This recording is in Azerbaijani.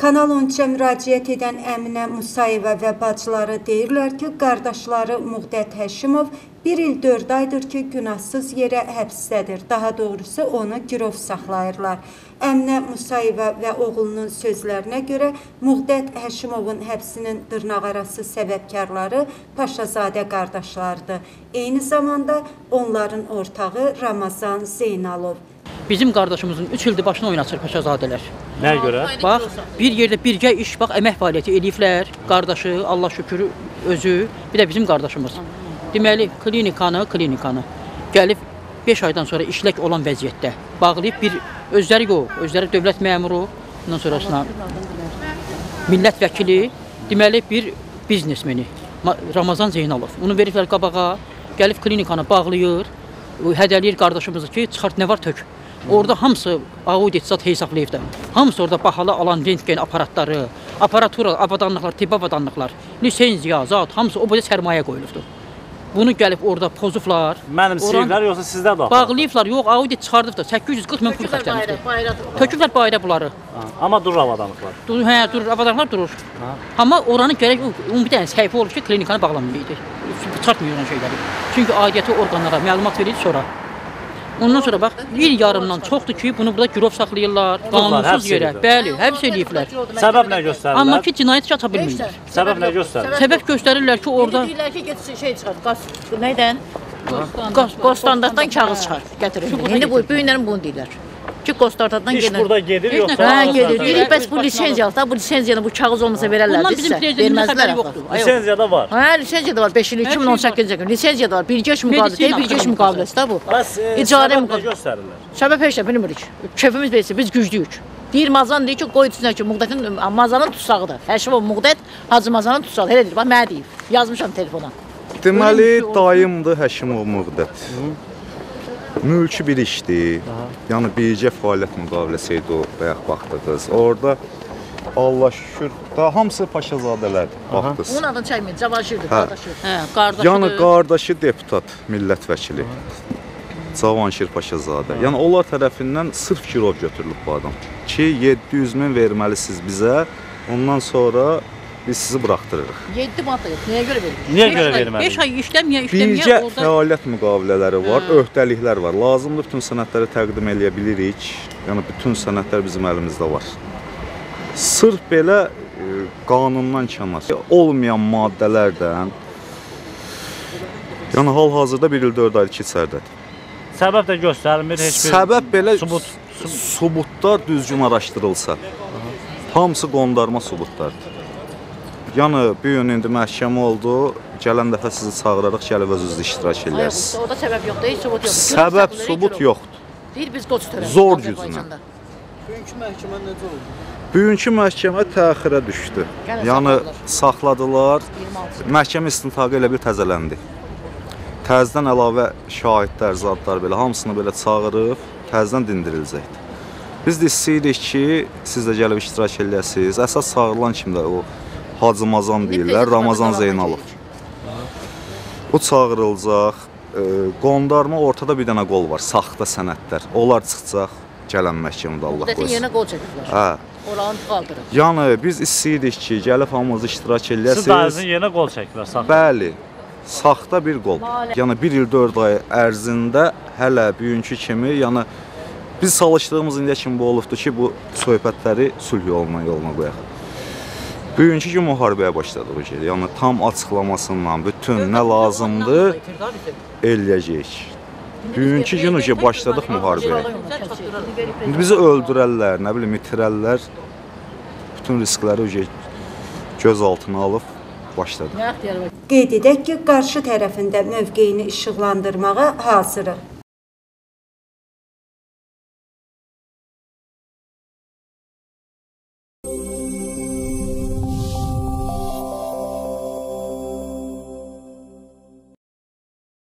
Kanal 13-ə müraciət edən Əminə Musayeva və bacıları deyirlər ki, qardaşları Muğdət Həşimov 1 il 4 aydır ki, günahsız yerə həbsdədir. Daha doğrusu onu girov saxlayırlar. Əminə Musayeva və oğlunun sözlərinə görə Muğdət Həşimovun həbsinin dırnaqarası səbəbkarları Paşazadə qardaşlarıdır. Eyni zamanda onların ortağı Ramazan Zeynalov. Bizim qardaşımızın 3 ildir başına oynaçır Paşazadələr. Nəyə görə? Bax, bir yerdə birgə iş, bax, əmək fəaliyyəti eləyiblər. Qardaşı, Allah şükür, özü, bir də bizim qardaşımız. Deməli, klinikanı, klinikanı gəlib 5 aydan sonra işlək olan vəziyyətdə bağlayıb bir özləri yox, özləri dövlət məmuru, ondan sonrasına millət vəkili, deməli bir biznesmeni Ma- Ramazan Zeynalov. Onu veriblər qabağa, gəlib klinikanı bağlayır, hədələyir qardaşımızı ki, çıxart nə var tök. Orada hamısı audit zat hesablayıb da. Hamısı orada bahalı alan rentgen aparatları, aparatura, avadanlıqlar, tibbi avadanlıqlar, lisenziya, zat, hamısı o boyda sərmayə qoyulubdur. Bunu gəlib orada pozublar. Mənim sirlər yoxsa sizdə də? Bağlayıblar, yox, audit çıxardıb da 840 min pul xərclənibdir. Töküblər bayra bunları. Ha, Amma durur avadanlıqlar. Dur, hə, durur, avadanlıqlar durur. Amma oranı gərək o bir dənə səhifə olub ki, klinikanı bağlanmayıdır. Çıxartmıyor olan şeyləri. Çünki aidiyyəti orqanlara məlumat verir sonra. Ondan sonra bax, bir yarımdan çoxdur ki, bunu burada girov saxlayırlar, qanunsuz yerə. Bəli, həbs eləyiblər. Səbəb nə göstərirlər? Amma ki, cinayət aça bilmirlər. Səbəb nə göstərir? Səbəb göstərirlər ki, orada deyirlər ki, get şey çıxar, qaz nədən? Qaz qostandaqdan kağız çıxar, gətirir. İndi bu bu günlərin bunu deyirlər. Ki qostandaqdan İş gedir. burada gedir yoxsa? Hə, Kağız gedir. zaten. Deyirik, bəs bu lisenziyalı da, bu lisenziyanı bu kağız olmasa verərlər bundan bizim bizsə. prezidentin xəbəri Verməzlər. yoxdur. Ay, yox. Lisenziyada var. Hə, lisenziya da var 5 il Hər şey 2018-ci gün. Lisenziya da var. Birgə iş müqaviləsi, deyil, birgə iş Medisina müqaviləsi də bu. Bəs e, İcarə səbəb nə müqaviləsi. göstərirlər? Səbəb heç nə bilmirik. Kefimiz beləsi, biz güclüyük. Deyir Mazan deyir ki, qoy içsinə ki, Muğdətin Mazanın tutsağıdır. Həşimov Muğdət Hacı Mazanın tutsağı. Elə deyir, bax mənə deyib. Yazmışam telefona. Deməli, bir dayımdır Həşimov Muğdət. Mülki bir işdir. Yəni bircə fəaliyyət müqaviləsi idi o bayaq baxdığınız. Orada Allah şükür, da hamısı paşazadələrdir. Baxdınız. Onun adını çəkməyin, Cavanşirdir, Hə. qardaşı. hə, qardaşı. Yəni qardaşı deputat, millət vəkili. Cavanşir Paşazadə. Yəni onlar tərəfindən sırf girov götürülüb bu adam. Ki 700 min verməlisiniz bizə. Ondan sonra biz sizi buraxdırırıq. 7 manat. Nəyə görə verir? Niyə görə verməli? 5 ay işləməyə, işləməyə Bircə orada fəaliyyət müqavilələri var, Hə. öhdəliklər var. Lazımlı bütün sənədləri təqdim eləyə bilirik. Yəni bütün sənədlər bizim əlimizdə var. Sırf belə e, qanundan kənar olmayan maddələrdən Yəni hal-hazırda 1 il 4 ay keçərdədir. Səbəb də göstərilmir heç bir. Səbəb belə Subut. subutlar düzgün araşdırılsa. Hamısı qondarma subutlardır. Yəni bu gün indi məhkəmə oldu. Gələn dəfə sizi çağırarıq, gəlib özünüz iştirak Ay, edərsiniz. Orada səbəb yoxdur, heç sübut yoxdur. Səbəb, sübut yoxdur. Deyir biz qoç törədik. Zor Azərbaycanda. Bugünkü məhkəmə təxirə düşdü. Yenə Yəni saxladılar. saxladılar. 26. Məhkəmə istintaqı elə bir təzələndi. Təzədən əlavə şahidlər, zadlar belə hamısını belə çağırıb təzədən dindiriləcəkdi. Biz də istəyirik ki, siz də gəlib iştirak eləyəsiniz. Əsas çağırılan kimdir? O Hacı Mazan deyirlər, Ramazan Zeynalov. O çağırılacaq. E, qondarma ortada bir dənə qol var, saxta sənədlər. Onlar çıxacaq gələn məhkəmədə Allah qoysun. yerinə qol çəkiblər. Hə. Oranı qaldırır. Yəni biz istəyirik ki, gəlib hamımız iştirak Siz eləyəsiniz. dayınızın yerinə qol çəkiblər saxta. Bəli. Saxta bir qol. Yəni 1 il 4 ay ərzində hələ bugünkü kimi, yəni biz çalışdığımız indiyə kimi bu olubdu ki, bu söhbətləri sülh yoluna yoluna qoyaq. Bugünkü gün müharibəyə başladıq şey. Yəni tam açıqlamasından bütün nə lazımdır eləyəcəyik. Bugünkü gün şey başladıq müharibəyə. İndi bizi öldürərlər, nə bilim itirərlər. Bütün riskləri göz altına alıb başladıq. Qeyd edək ki, qarşı tərəfində mövqeyini işıqlandırmağa hazırıq.